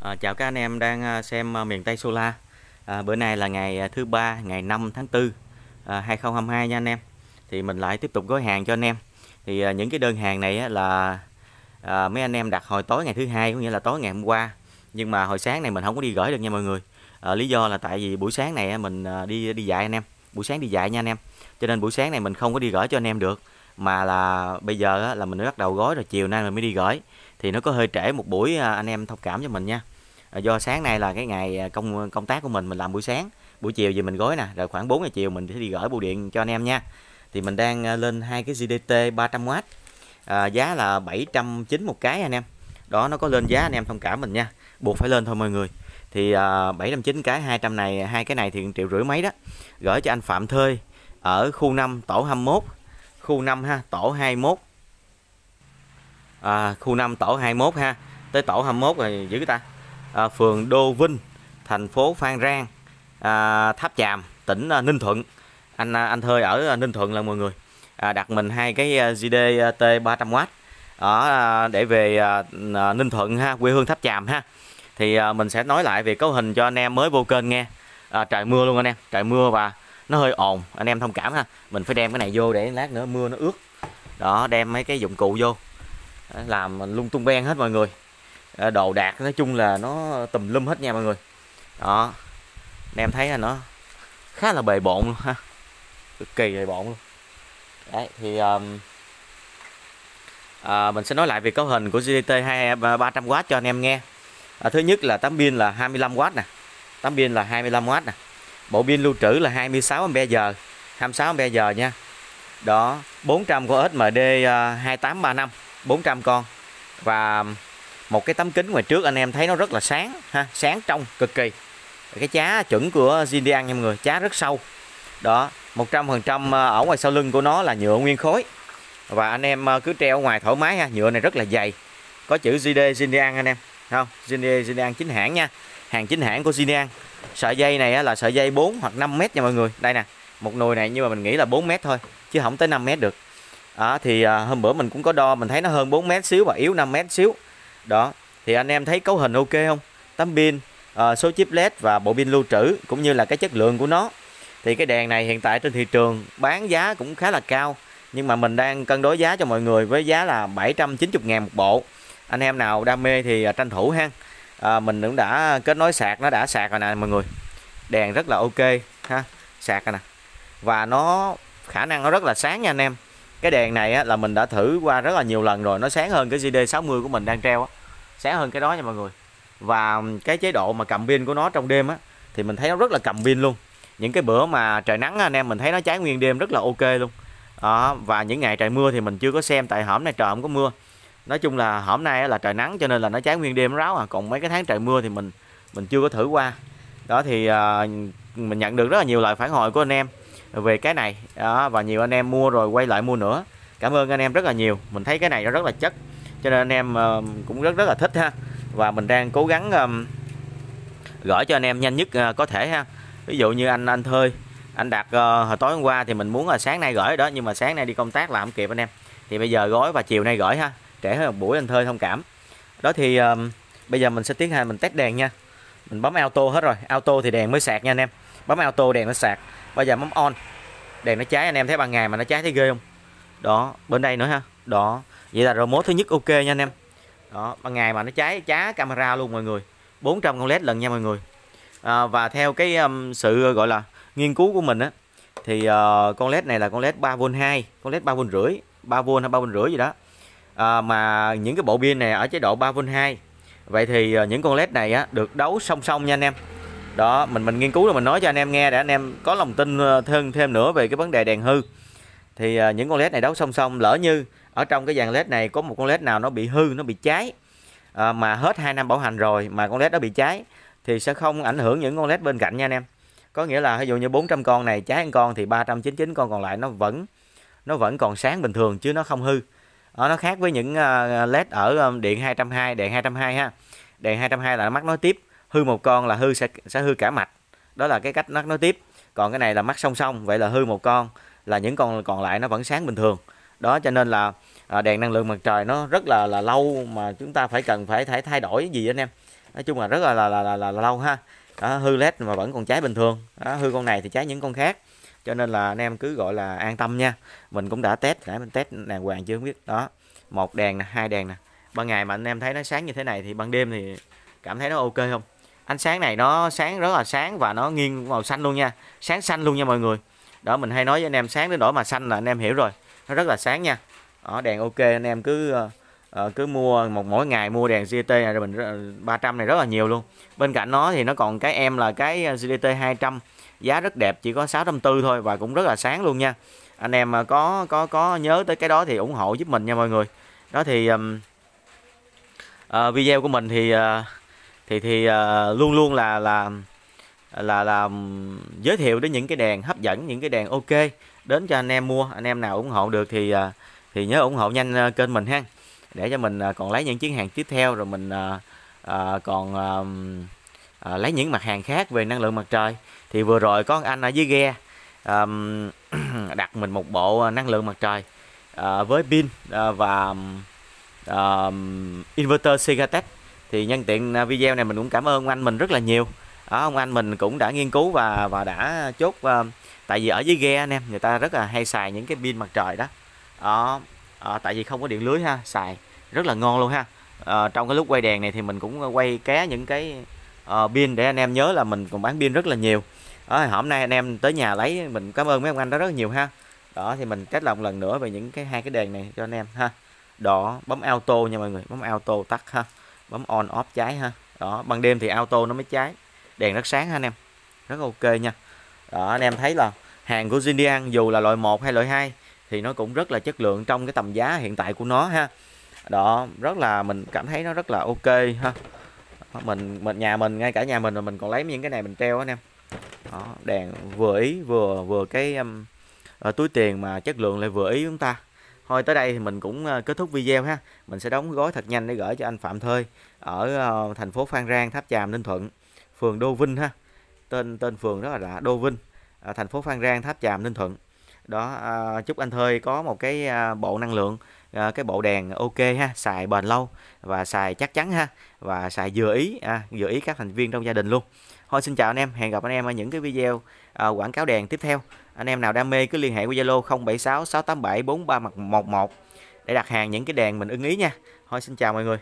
À, chào các anh em đang à, xem à, miền Tây Solar. À, bữa nay là ngày à, thứ ba, ngày 5 tháng 4 à, 2022 nha anh em. Thì mình lại tiếp tục gói hàng cho anh em. Thì à, những cái đơn hàng này á, là à, mấy anh em đặt hồi tối ngày thứ hai, có nghĩa là tối ngày hôm qua. Nhưng mà hồi sáng này mình không có đi gửi được nha mọi người. À, lý do là tại vì buổi sáng này mình đi đi dạy anh em, buổi sáng đi dạy nha anh em. Cho nên buổi sáng này mình không có đi gửi cho anh em được. Mà là bây giờ á, là mình mới bắt đầu gói rồi chiều nay mình mới đi gửi. Thì nó có hơi trễ một buổi anh em thông cảm cho mình nha. À, do sáng nay là cái ngày à, công công tác của mình mình làm buổi sáng. Buổi chiều gì mình gói nè rồi khoảng 4 giờ chiều mình sẽ đi gửi bưu điện cho anh em nha. Thì mình đang à, lên hai cái GDT 300W à, giá là 790 một cái anh em. Đó nó có lên giá anh em thông cảm mình nha. Buộc phải lên thôi mọi người. Thì à, 759 cái 200 này hai cái này thì triệu rưỡi mấy đó. Gửi cho anh Phạm Thơi ở khu 5 tổ 21 khu 5 ha tổ 21 à, khu 5 tổ 21 ha. Tới tổ 21 rồi giữ ta à, phường Đô Vinh, thành phố Phan Rang, à, Tháp Chàm, tỉnh à, Ninh Thuận. Anh à, anh Thơi ở à, Ninh Thuận là mọi người. À, đặt mình hai cái à, GD à, T 300W ở à, để về à, à, Ninh Thuận ha, quê hương Tháp Chàm ha. Thì à, mình sẽ nói lại về cấu hình cho anh em mới vô kênh nghe. À, trời mưa luôn anh em, trời mưa và nó hơi ồn, anh em thông cảm ha. Mình phải đem cái này vô để lát nữa mưa nó ướt. Đó, đem mấy cái dụng cụ vô. Làm mình lung tung beng hết mọi người Ờ, đồ đạc nói chung là nó tùm lum hết nha mọi người. Đó. Anh em thấy là nó khá là bề bộn luôn ha. Cực kỳ bề bộn luôn. Đấy thì um, à, mình sẽ nói lại về cấu hình của GDT 2 300W cho anh em nghe. À, thứ nhất là tấm pin là 25W nè. Tấm pin là 25W nè. Bộ pin lưu trữ là 26 giờ 26 giờ nha. Đó 400 con SMD 2835 400 con. Và một cái tấm kính ngoài trước anh em thấy nó rất là sáng, ha, sáng trong, cực kỳ. Cái chá chuẩn của Zindian nha mọi người chá rất sâu. Đó 100% ờ, ở ngoài sau lưng của nó là nhựa nguyên khối. Và anh em ờ, cứ treo ngoài thoải mái ha, nhựa này rất là dày. Có chữ GD Zindian anh em, không? GD Zindian chính hãng nha. Hàng chính hãng của Zindian sợi dây này là sợi dây 4 hoặc 5 mét nha mọi người. Đây nè, một nồi này nhưng mà mình nghĩ là 4 mét thôi, chứ không tới 5 mét được. Đó, thì ờ, hôm bữa mình cũng có đo, mình thấy nó hơn 4 mét xíu và yếu 5 mét xíu đó thì anh em thấy cấu hình ok không? Tấm pin à, số chip led và bộ pin lưu trữ cũng như là cái chất lượng của nó. Thì cái đèn này hiện tại trên thị trường bán giá cũng khá là cao nhưng mà mình đang cân đối giá cho mọi người với giá là 790 ngàn một bộ. Anh em nào đam mê thì ờ, tranh thủ ha. À, mình cũng đã kết nối sạc nó đã sạc rồi nè mọi người. Đèn rất là ok ha sạc rồi nè. Và nó khả năng nó rất là sáng nha anh em cái đèn này á, là mình đã thử qua rất là nhiều lần rồi. Nó sáng hơn cái GD60 của mình đang treo á. Sáng hơn cái đó nha mọi người. Và cái chế độ mà cầm pin của nó trong đêm á thì mình thấy nó rất là cầm pin luôn. Những cái bữa mà trời nắng anh em mình thấy nó cháy nguyên đêm rất là ok luôn. Đó, và những ngày trời mưa thì mình chưa có xem tại hổm này trời không có mưa. Nói chung là hổm nay là trời nắng cho nên là nó cháy nguyên đêm ráo à. Còn mấy cái tháng trời mưa thì mình mình chưa có thử qua. Đó thì uh, mình nhận được rất là nhiều lời phản hồi của anh em về cái này. Đó, và nhiều anh em mua rồi quay lại mua nữa. Cảm ơn anh em rất là nhiều. Mình thấy cái này nó rất là chất cho nên anh em ờ, cũng rất rất là thích ha. Và mình đang cố gắng gửi cho anh em nhanh nhất ờ, có thể ha. Ví dụ như anh anh thơi anh đặt ờ, hồi tối hôm qua thì mình muốn là sáng nay gửi đó nhưng mà sáng nay đi công tác làm không kịp anh em. Thì bây giờ gói và chiều nay gửi ha. Trễ hơn một buổi anh thơi thông cảm. Đó thì um, bây giờ mình sẽ tiến hành mình test đèn nha. Mình bấm auto hết rồi. Auto thì đèn mới sạc nha anh em. Bấm auto đèn nó sạc bây giờ bấm on. Đèn nó cháy anh em thấy ban ngày mà nó cháy thấy ghê không? Đó bên đây nữa ha. Đó vậy là remote thứ nhất ok nha anh em. Đó ban ngày mà nó cháy cháy camera luôn mọi người. 400 con led lần nha mọi người. À, và theo cái um, sự ờ, gọi là nghiên cứu của mình á thì uh, con led này là con led 3V 2 con led 3V rưỡi 3V hay 3V rưỡi gì đó. À, mà những cái bộ pin này ở chế độ 3V 2 vậy thì uh, những con led này á được đấu song song nha anh em đó mình mình nghiên cứu rồi mình nói cho anh em nghe để anh em có lòng tin ờ, thêm thêm nữa về cái vấn đề đèn hư. Thì uh, những con led này đấu song song lỡ như ở trong cái dàn led này có một con led nào nó bị hư nó bị cháy à, mà hết 2 năm bảo hành rồi mà con led đó bị cháy thì sẽ không ảnh hưởng những con led bên cạnh nha anh em. Có nghĩa là ví dụ như 400 con này cháy một con thì 399 con còn lại nó vẫn nó vẫn còn sáng bình thường chứ nó không hư. Đó, nó khác với những led ở điện 220 đèn 220 ha. Đèn 220 là mắc nối tiếp hư một con là hư sẽ sẽ hư cả mạch. Đó là cái cách nó nối tiếp. Còn cái này là mắt song song vậy là hư một con là những con còn lại nó vẫn sáng bình thường. Đó cho nên là à, đèn năng lượng mặt trời nó rất là là lâu mà chúng ta phải cần phải phải thay đổi gì anh em? Nói chung là rất là là là, là, là, là lâu ha. Đó, hư led mà vẫn còn cháy bình thường. Đó, hư con này thì cháy những con khác. Cho nên là anh em cứ gọi là an tâm nha. Mình cũng đã test nãy mình test đàng hoàng chưa không biết. Đó một đèn nè hai đèn nè. Ban ngày mà anh em thấy nó sáng như thế này thì ban đêm thì cảm thấy nó ok không? Ánh sáng này nó sáng rất là sáng và nó nghiêng màu xanh luôn nha. Sáng xanh luôn nha mọi người. Đó mình hay nói với anh em sáng đến đổi mà xanh là anh em hiểu rồi. Nó rất là sáng nha. Đó đèn ok anh em cứ uh, cứ mua một mỗi ngày mua đèn GT này rồi mình 300 ờ, này rất là nhiều luôn. Bên cạnh nó thì nó còn cái em là cái GT 200 giá rất đẹp chỉ có 640 thôi và cũng rất là sáng luôn nha. Anh em có có có nhớ tới cái đó thì ủng hộ giúp mình nha mọi người. Đó thì um, uh, video của mình thì uh, thì thì uh, luôn luôn là là là là giới thiệu đến những cái đèn hấp dẫn những cái đèn ok đến cho anh em mua. Anh em nào ủng hộ được thì uh, thì nhớ ủng hộ nhanh ờ, kênh mình ha. Để cho mình uh, còn lấy những chuyến hàng tiếp theo rồi mình uh, uh, còn uh, uh, lấy những mặt hàng khác về năng lượng mặt trời. Thì vừa rồi có anh ở dưới ghe um, đặt mình một bộ năng lượng mặt trời uh, với pin uh, và uh, inverter Segatech thì nhân tiện à, video này mình cũng cảm ơn ông anh mình rất là nhiều. Đó, ông anh mình cũng đã nghiên cứu và và đã chốt uh, tại vì ở dưới ghe anh em người ta rất là hay xài những cái pin mặt trời đó. Đó à, tại vì không có điện lưới ha xài rất là ngon luôn ha. À, trong cái lúc quay đèn này thì mình cũng quay ké những cái uh, pin để anh em nhớ là mình còn bán pin rất là nhiều. Đó, hôm nay anh em tới nhà lấy mình cảm ơn mấy ông anh đó rất nhiều ha. Đó thì mình test lòng lần nữa về những cái hai cái đèn này cho anh em ha. Đỏ bấm auto nha mọi người bấm auto tắt ha bấm on off cháy ha. Đó ban đêm thì auto nó mới cháy. Đèn rất sáng ha anh em. Rất ok nha. Đó anh em thấy là hàng của Zindian dù là loại 1 hay loại 2 thì nó cũng rất là chất lượng trong cái tầm giá hiện tại của nó ha. Đó rất là mình cảm thấy nó rất là ok ha. Mình mình nhà mình ngay cả nhà mình mà mình còn lấy những cái này mình treo anh em. Đó, đèn vừa ý vừa vừa cái um, ờ, túi tiền mà chất lượng lại vừa ý chúng ta thôi tới đây thì mình cũng ờ, kết thúc video ha. Mình sẽ đóng gói thật nhanh để gửi cho anh Phạm Thơi ở ờ, thành phố Phan Rang Tháp Chàm Ninh Thuận phường Đô Vinh ha. Tên tên phường rất là lạ Đô Vinh ờ, thành phố Phan Rang Tháp Chàm Ninh Thuận. Đó chúc anh Thơi có một cái bộ năng lượng cái bộ đèn ok ha xài bền lâu và xài chắc chắn ha và xài vừa ý à, vừa ý các thành viên trong gia đình luôn. Thôi xin chào anh em hẹn gặp anh em ở những cái video à, quảng cáo đèn tiếp theo anh em nào đam mê cứ liên hệ qua Zalo 0766874311 để đặt hàng những cái đèn mình ưng ý nha. Thôi, xin chào mọi người.